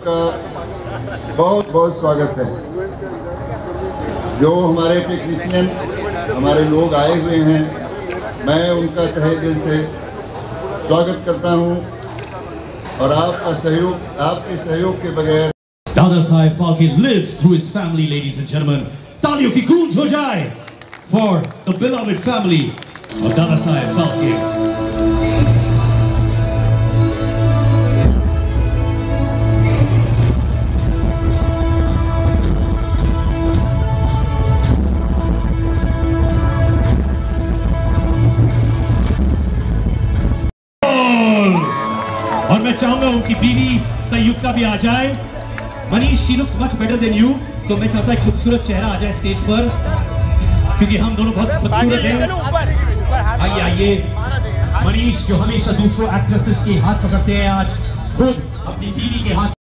आपका बहुत बहुत स्वागत है। जो हमारे टेक्नीशियन हमारे लोग आए हुए हैं, मैं उनका तहे दिल से स्वागत करता हूँ और आपका सहयोग, आपके सहयोग के बगैर Dada Saheb Phalke lives through his family ladies and gentleman तालियों की गूंज हो जाए फॉर द बिलोवेड फैमिली और दादा साहेब फाके। मैं चाहूँगा उनकी बीवी संयुक्ता भी आ जाए। Manish she looks much better than you तो मैं चाहता है खूबसूरत चेहरा आ जाए स्टेज पर। क्योंकि हम दोनों बहुत खूबसूरत हैं। आइए आइए। मनीष जो हमेशा दूसरों एक्ट्रेसेस के हाथ पकड़ते हैं आज खुद अपनी बीवी के हाथ